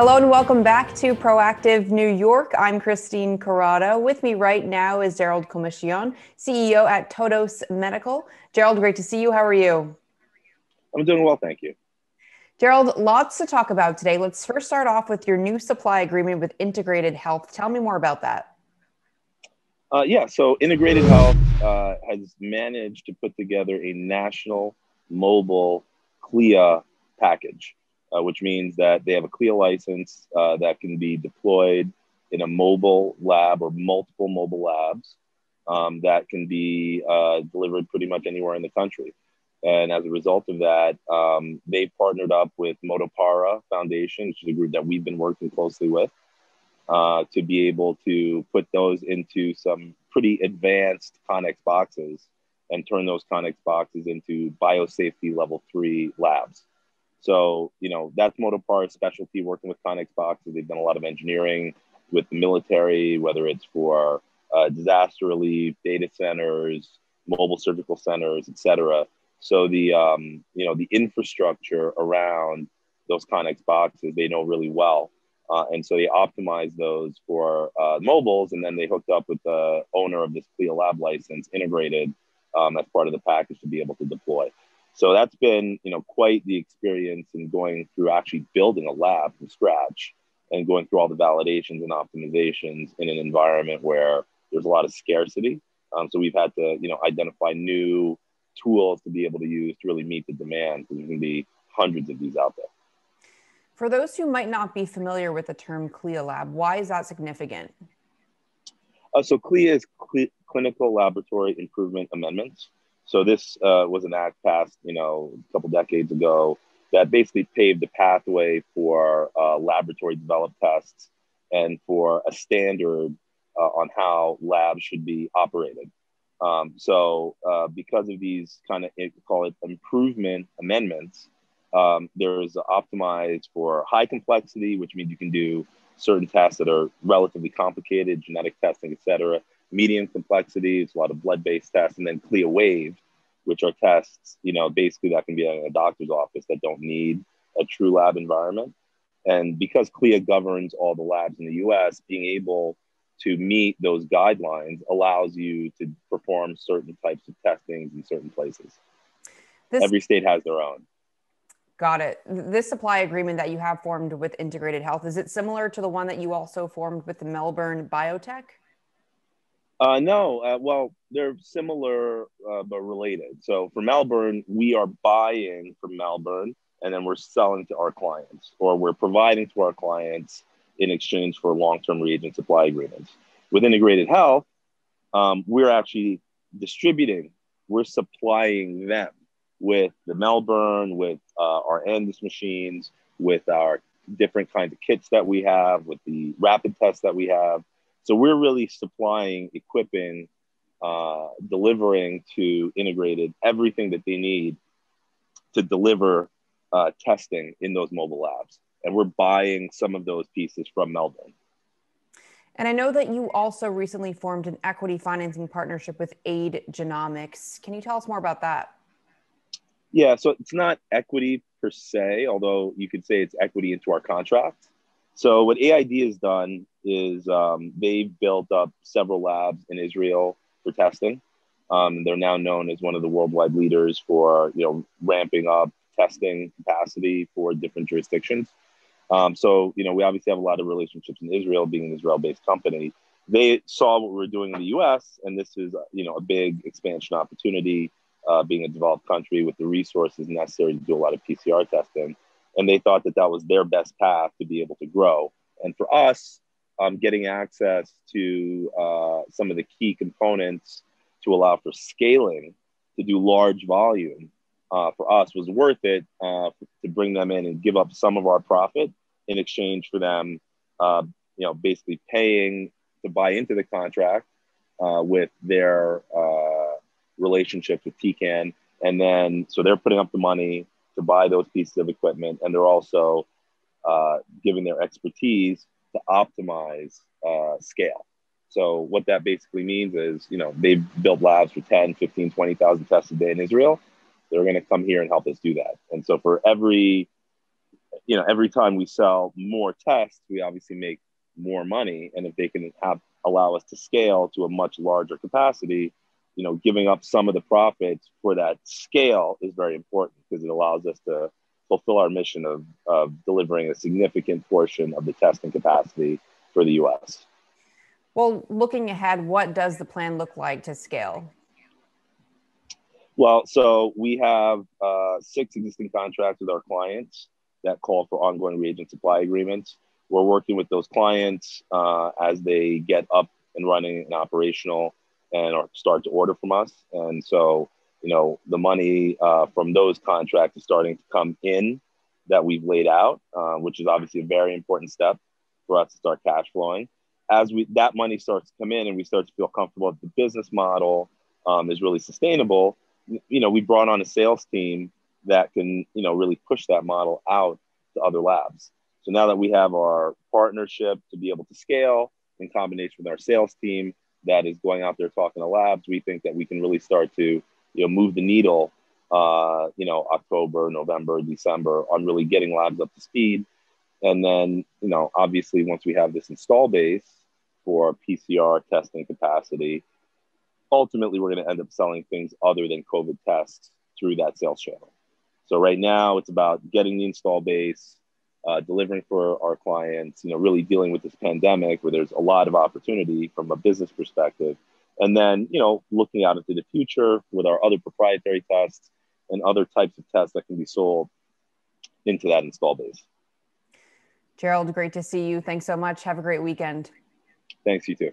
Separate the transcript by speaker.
Speaker 1: Hello and welcome back to Proactive New York. I'm Christine Corrado. With me right now is Gerald Commissiong, CEO at Todos Medical. Gerald, great to see you. How are you?
Speaker 2: I'm doing well, thank you.
Speaker 1: Gerald, lots to talk about today. Let's first start off with your new supply agreement with Integrated Health. Tell me more about that.
Speaker 2: Uh, yeah, so Integrated Health uh, has managed to put together a national mobile CLIA package uh, which means that they have a CLIA license uh, that can be deployed in a mobile lab or multiple mobile labs um, that can be uh, delivered pretty much anywhere in the country. And as a result of that, um, they partnered up with Motopara Foundation, which is a group that we've been working closely with, uh, to be able to put those into some pretty advanced Conex boxes and turn those Conex boxes into biosafety level three labs. So, you know, that's Motopara's specialty working with Conex boxes. They've done a lot of engineering with the military, whether it's for uh, disaster relief, data centers, mobile surgical centers, et cetera. So the, um, you know, the infrastructure around those Conex boxes, they know really well. Uh, and so they optimized those for uh, mobiles, and then they hooked up with the owner of this CLIA lab license integrated um, as part of the package to be able to deploy. So that's been, you know, quite the experience in going through actually building a lab from scratch and going through all the validations and optimizations in an environment where there's a lot of scarcity. Um, so we've had to, you know, identify new tools to be able to use to really meet the demand because there's going to be hundreds of these out there.
Speaker 1: For those who might not be familiar with the term CLIA lab, why is that significant?
Speaker 2: Uh, so CLIA is cl- clinical laboratory improvement amendments. So this uh, was an act passed, you know, a couple decades ago that basically paved the pathway for uh, laboratory developed tests and for a standard uh, on how labs should be operated. Um, so uh, because of these kind of call it improvement amendments, um, there is optimized for high complexity, which means you can do certain tests that are relatively complicated, genetic testing, et cetera medium complexity, it's a lot of blood-based tests, and then CLIA waived, which are tests, you know, basically that can be in a doctor's office that don't need a true lab environment. And because CLIA governs all the labs in the US, being able to meet those guidelines allows you to perform certain types of testings in certain places. This, Every state has their own.
Speaker 1: Got it. This supply agreement that you have formed with Integrated Health, is it similar to the one that you also formed with the Melbourne Biotech?
Speaker 2: Uh, no, uh, well, they're similar uh, but related. So for Melbourne, we are buying from Melbourne and then we're selling to our clients, or we're providing to our clients in exchange for long-term reagent supply agreements. With Integrated Health, um, we're actually distributing, we're supplying them with the Melbourne, with uh, our Andis machines, with our different kinds of kits that we have, with the rapid tests that we have so we're really supplying, equipping, uh, delivering to integrated everything that they need to deliver uh, testing in those mobile labs. And we're buying some of those pieces from Melbourne.
Speaker 1: And I know that you also recently formed an equity financing partnership with AID Genomics. Can you tell us more about that?
Speaker 2: Yeah, so it's not equity per se, although you could say it's equity into our contract. So what AID has done is um, they've built up several labs in Israel for testing. Um, they're now known as one of the worldwide leaders for you know ramping up testing capacity for different jurisdictions. Um, so you know we obviously have a lot of relationships in Israel, being an Israel-based company. They saw what we were doing in the U.S. and this is you know a big expansion opportunity, uh, being a developed country with the resources necessary to do a lot of PCR testing and they thought that that was their best path to be able to grow. And for us, um, getting access to uh, some of the key components to allow for scaling to do large volume uh, for us was worth it uh, to bring them in and give up some of our profit in exchange for them, uh, you know, basically paying to buy into the contract uh, with their uh, relationship with Tecan. And then, so they're putting up the money to buy those pieces of equipment, and they're also uh, giving their expertise to optimize uh, scale. So what that basically means is, you know, they've built labs for 10, 15, 20,000 tests a day in Israel. They're going to come here and help us do that. And so for every you know, every time we sell more tests, we obviously make more money. And if they can have allow us to scale to a much larger capacity, you know, giving up some of the profits for that scale is very important because it allows us to fulfill our mission of, of delivering a significant portion of the testing capacity for the US.
Speaker 1: Well, looking ahead, what does the plan look like to scale?
Speaker 2: Well, so we have uh, six existing contracts with our clients that call for ongoing reagent supply agreements. We're working with those clients uh, as they get up and running and operational and start to order from us. And so, you know, the money uh, from those contracts is starting to come in that we've laid out, uh, which is obviously a very important step for us to start cash flowing. As we that money starts to come in and we start to feel comfortable that the business model um, is really sustainable, you know, we brought on a sales team that can, you know, really push that model out to other labs. So now that we have our partnership to be able to scale in combination with our sales team that is going out there talking to labs, we think that we can really start to, you know, move the needle, uh, you know, October, November, December on really getting labs up to speed. And then, you know, obviously once we have this install base for PCR testing capacity, ultimately we're going to end up selling things other than COVID tests through that sales channel. So right now it's about getting the install base, uh, delivering for our clients, you know, really dealing with this pandemic where there's a lot of opportunity from a business perspective. And then, you know, looking out into the future with our other proprietary tests and other types of tests that can be sold into that install base.
Speaker 1: Gerald, great to see you. Thanks so much. Have a great weekend.
Speaker 2: Thanks, you too.